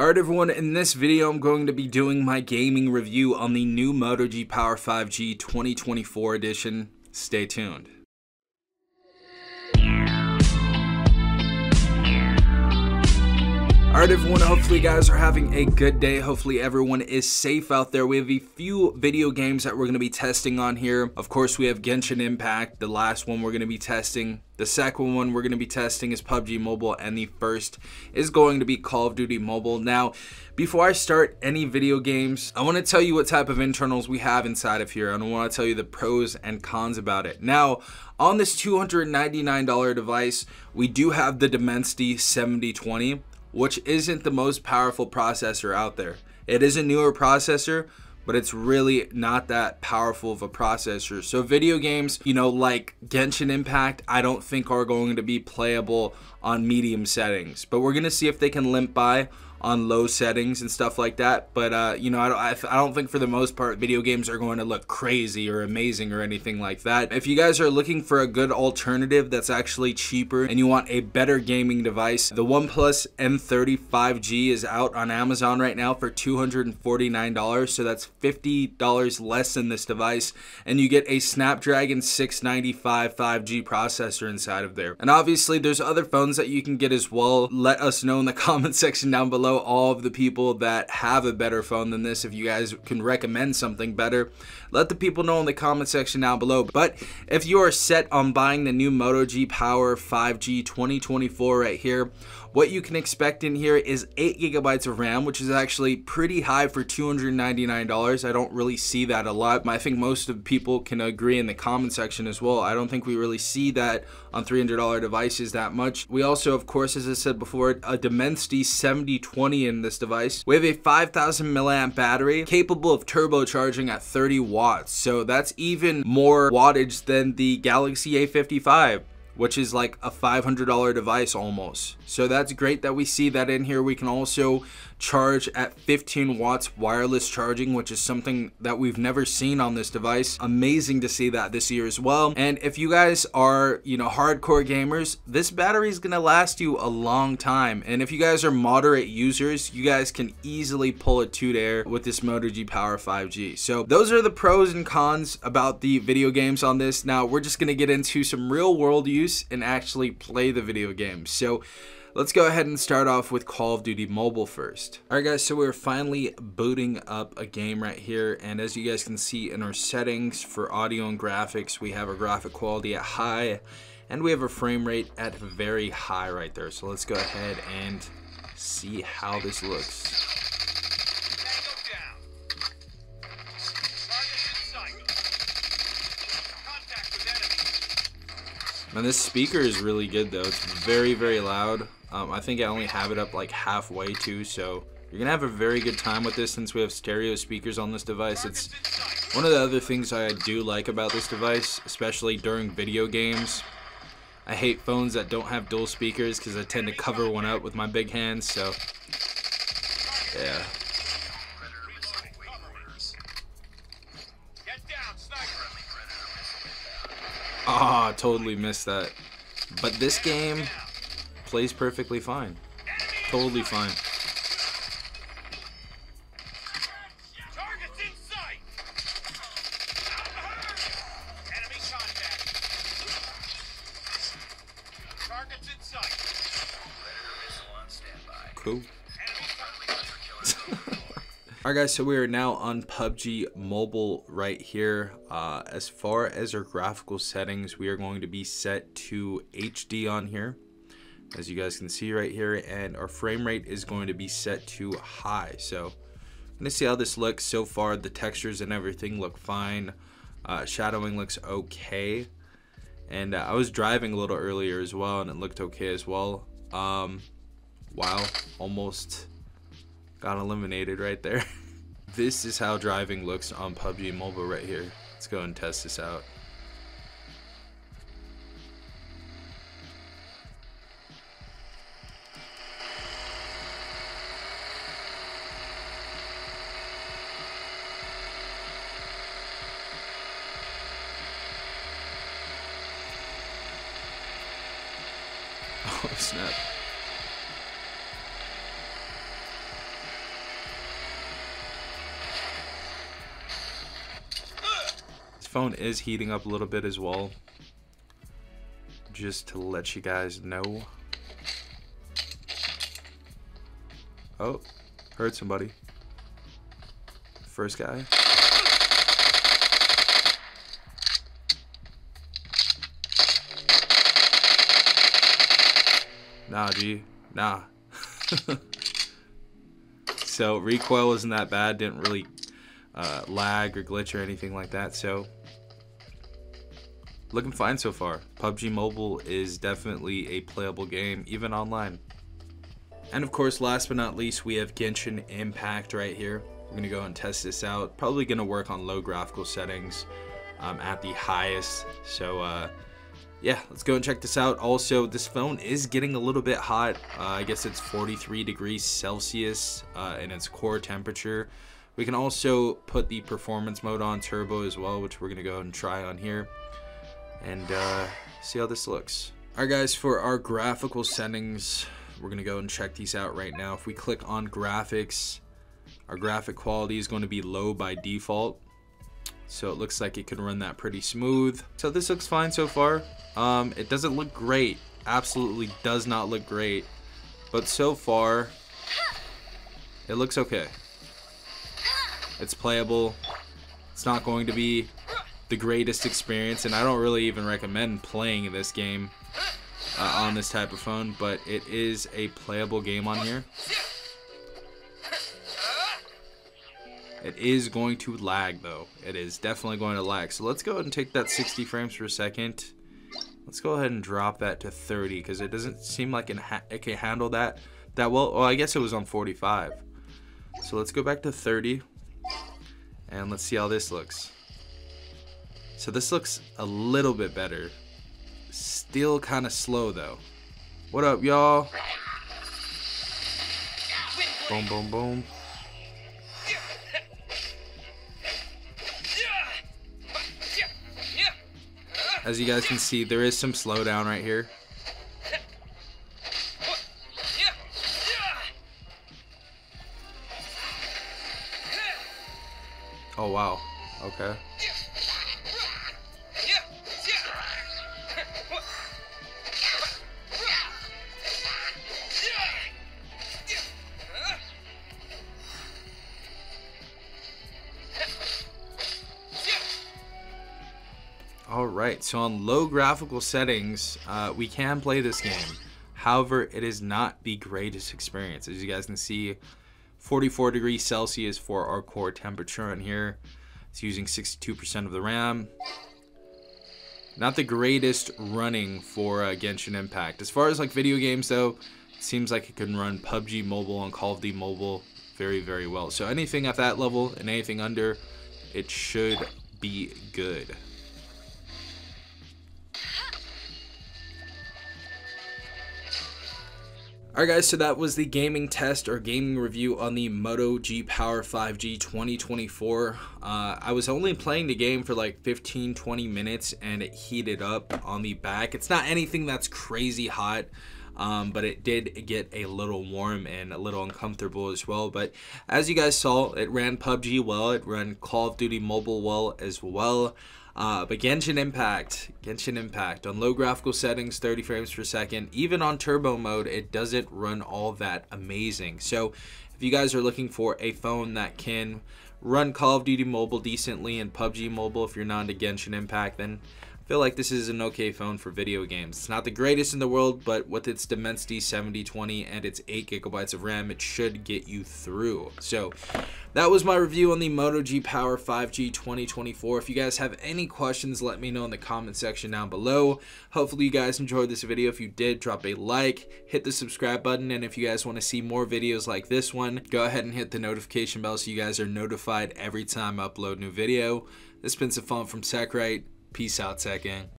Alright everyone, in this video I'm going to be doing my gaming review on the new Moto G Power 5G 2024 edition. Stay tuned. Alright everyone, hopefully you guys are having a good day. Hopefully everyone is safe out there. We have a few video games that we're going to be testing on here. Of course, we have Genshin Impact, the last one we're going to be testing. The second one we're going to be testing is PUBG Mobile, and the first is going to be Call of Duty Mobile. Now, before I start any video games, I want to tell you what type of internals we have inside of here, and I want to tell you the pros and cons about it. Now, on this $299 device, we do have the Dimensity 7020 which isn't the most powerful processor out there. It is a newer processor, but it's really not that powerful of a processor. So video games, you know, like Genshin Impact, I don't think are going to be playable on medium settings. But we're to see if they can limp by on low settings and stuff like that. But uh, you know, I don't, I, I don't think for the most part video games are going to look crazy or amazing or anything like that. If you guys are looking for a good alternative that's actually cheaper and you want a better gaming device, the OnePlus N30 5G is out on Amazon right now for $249. So that's $50 less than this device, and you get a Snapdragon 695 5G processor inside of there. And obviously, there's other phones that you can get as well. Let us know in the comment section down below all of the people that have a better phone than this. If you guys can recommend something better, let the people know in the comment section down below. But if you are set on buying the new Moto G Power 5G 2024 right here, what you can expect in here is 8 gigabytes of RAM, which is actually pretty high for $299. I don't really see that a lot. I think most of people can agree in the comment section as well. I don't think we really see that on $300 devices that much. We also, of course, as I said before, a Dimensity 7020 in this device. We have a 5000 milliamp battery capable of turbocharging at 30 watts. So that's even more wattage than the Galaxy A55 which is like a $500 device almost. So that's great that we see that in here. We can also charge at 15 watts wireless charging, which is something that we've never seen on this device. Amazing to see that this year as well. And if you guys are, you know, hardcore gamers, this battery is going to last you a long time. And if you guys are moderate users, you guys can easily pull a two air with this Moto G Power 5G. So those are the pros and cons about the video games on this. Now we're just going to get into some real world use and actually play the video game. So Let's go ahead and start off with Call of Duty Mobile first. Alright guys, so we're finally booting up a game right here and as you guys can see in our settings for audio and graphics, we have our graphic quality at high and we have a frame rate at very high right there. So let's go ahead and see how this looks. And this speaker is really good though. It's very, very loud. Um, I think I only have it up like halfway too, so you're gonna have a very good time with this since we have stereo speakers on this device. It's one of the other things I do like about this device, especially during video games. I hate phones that don't have dual speakers because I tend to cover one up with my big hands, so yeah. Ah, totally missed that. But this game, plays perfectly fine. Totally fine. Cool. Alright guys, so we are now on PUBG Mobile right here. Uh, as far as our graphical settings, we are going to be set to HD on here as you guys can see right here and our frame rate is going to be set to high. So I'm gonna see how this looks. So far the textures and everything look fine. Uh, shadowing looks okay. And uh, I was driving a little earlier as well and it looked okay as well. Um, wow almost got eliminated right there. This is how driving looks on PUBG mobile right here. Let's go and test this out. Oh snap. Phone is heating up a little bit as well. Just to let you guys know. Oh, heard somebody. First guy. Nah, G. Nah. so recoil wasn't that bad. Didn't really uh, lag or glitch or anything like that. So looking fine so far. PUBG Mobile is definitely a playable game, even online. And of course, last but not least, we have Genshin Impact right here. We're gonna go and test this out. Probably gonna work on low graphical settings um, at the highest. So uh, yeah, let's go and check this out. Also, this phone is getting a little bit hot. Uh, I guess it's 43 degrees Celsius uh, in its core temperature. We can also put the performance mode on turbo as well, which we're to go and try on here. And uh, see how this looks. Alright guys, for our graphical settings, we're to go and check these out right now. If we click on graphics, our graphic quality is to be low by default. So it looks like it can run that pretty smooth. So this looks fine so far. Um, it doesn't look great. Absolutely does not look great. But so far, it looks okay. It's playable. It's not going to be the greatest experience, and I don't really even recommend playing this game uh, on this type of phone, but it is a playable game on here. It is going to lag though. It is definitely going to lag. So let's go ahead and take that 60 frames per second. Let's go ahead and drop that to 30 because it doesn't seem like it can handle that that well. Oh, I guess it was on 45. So let's go back to 30 and let's see how this looks. So this looks a little bit better. Still kind of slow though. What up, y'all? Boom, boom, boom. As you guys can see, there is some slowdown right here. Oh, wow. Okay. Alright, so on low graphical settings, uh, we can play this game. However, it is not the greatest experience. As you guys can see, 44 degrees Celsius for our core temperature in here. It's using 62% of the RAM. Not the greatest running for uh, Genshin Impact. As far as like video games though, it seems like it can run PUBG Mobile and Call of Duty Mobile very, very well. So anything at that level and anything under, it should be good. Alright guys, so that was the gaming test or gaming review on the Moto G Power 5G 2024. Uh, I was only playing the game for like 15-20 minutes and it heated up on the back. It's not anything that's crazy hot. Um, but it did get a little warm and a little uncomfortable as well. But as you guys saw, it ran PUBG well, it ran Call of Duty Mobile well as well. Uh, but Genshin Impact, Genshin Impact on low graphical settings, 30 frames per second, even on turbo mode, it doesn't run all that amazing. So if you guys are looking for a phone that can run Call of Duty Mobile decently and PUBG Mobile, if you're not into Genshin Impact, then feel like this is an okay phone for video games. It's not the greatest in the world, but with its Dimensity 7020 and its 8 gigabytes of RAM, it should get you through. So that was my review on the Moto G Power 5G 2024. If you guys have any questions, let me know in the comment section down below. Hopefully you guys enjoyed this video. If you did, drop a like, hit the subscribe button, and if you guys want to see more videos like this one, go ahead and hit the notification bell so you guys are notified every time I upload new video. This has been Safon from TechRight. Peace out, Tech Gang.